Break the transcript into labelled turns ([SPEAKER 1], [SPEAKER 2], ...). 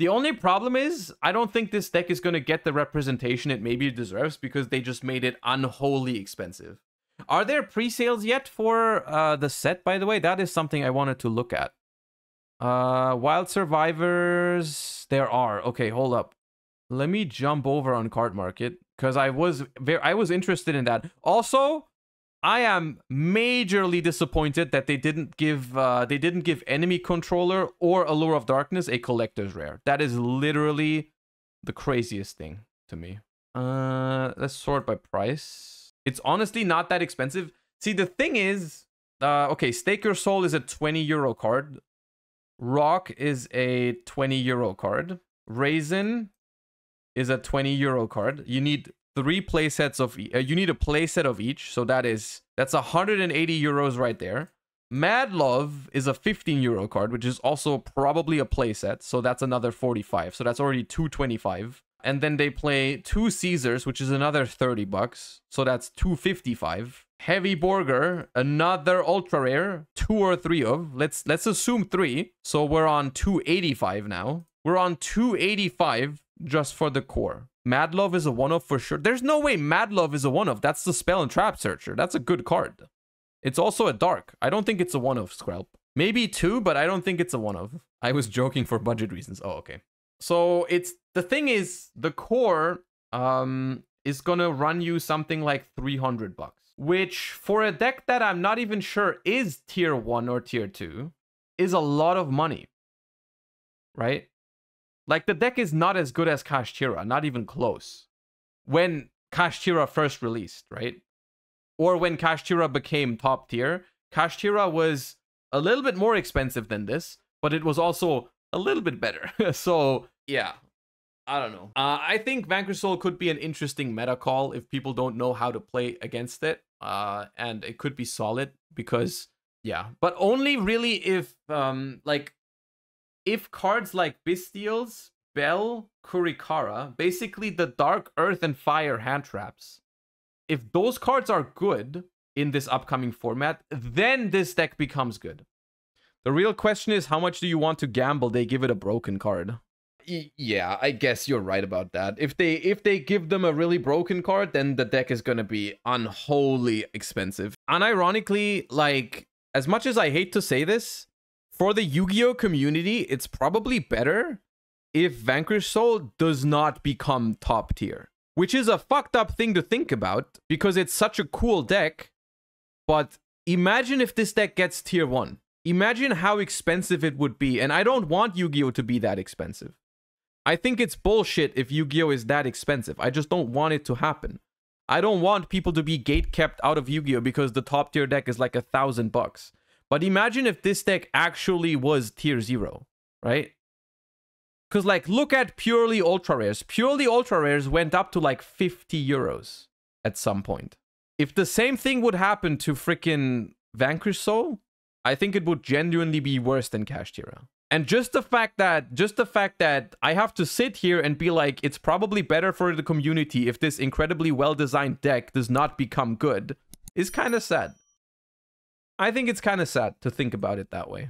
[SPEAKER 1] The only problem is, I don't think this deck is going to get the representation it maybe deserves because they just made it unholy expensive. Are there pre-sales yet for uh, the set, by the way? That is something I wanted to look at. Uh, Wild Survivors, there are. Okay, hold up. Let me jump over on Card Market because I was very, I was interested in that. Also, I am majorly disappointed that they didn't give uh, they didn't give Enemy Controller or Allure of Darkness a collector's rare. That is literally the craziest thing to me. Uh, let's sort by price. It's honestly not that expensive. See, the thing is, uh, okay, Stake Your Soul is a 20 euro card. Rock is a 20 euro card. Razen is a 20 euro card. You need three play sets of uh, you need a play set of each. So that is that's 180 euros right there. Mad Love is a 15 euro card, which is also probably a play set. So that's another 45. So that's already 225. And then they play two Caesars, which is another 30 bucks. So that's 255. Heavy Borger, another ultra rare, two or three of. Let's let's assume three. So we're on 285 now. We're on 285 just for the core. Mad Love is a one of for sure. There's no way Mad Love is a one of. That's the spell and trap searcher. That's a good card. It's also a dark. I don't think it's a one of Skrelp. Maybe two, but I don't think it's a one of. I was joking for budget reasons. Oh, okay. So it's the thing is the core um is gonna run you something like 300 bucks, which for a deck that I'm not even sure is tier one or tier two is a lot of money. Right? Like the deck is not as good as Kashtira, not even close. When Kashtira first released, right? Or when Kashtira became top tier, Kashtira was a little bit more expensive than this, but it was also a little bit better. so yeah, I don't know. Uh, I think Vanquish Soul could be an interesting meta call if people don't know how to play against it. Uh, and it could be solid because yeah, but only really if um like if cards like Bystials, Bell, Kurikara, basically the Dark Earth and Fire hand traps, if those cards are good in this upcoming format, then this deck becomes good. The real question is how much do you want to gamble they give it a broken card? yeah, I guess you're right about that. If they if they give them a really broken card, then the deck is gonna be unholy expensive. Unironically, like as much as I hate to say this, for the Yu-Gi-Oh community, it's probably better if Vanquish Soul does not become top tier. Which is a fucked up thing to think about because it's such a cool deck. But imagine if this deck gets tier 1. Imagine how expensive it would be. And I don't want Yu-Gi-Oh to be that expensive. I think it's bullshit if Yu-Gi-Oh is that expensive. I just don't want it to happen. I don't want people to be gate kept out of Yu-Gi-Oh because the top tier deck is like a thousand bucks. But imagine if this deck actually was tier zero, right? Because, like, look at purely ultra rares. Purrely ultra rares went up to like 50 euros at some point. If the same thing would happen to freaking Vanquish Soul, I think it would genuinely be worse than Kashtira. And just the fact that, just the fact that I have to sit here and be like, it's probably better for the community if this incredibly well-designed deck does not become good, is kind of sad. I think it's kind of sad to think about it that way.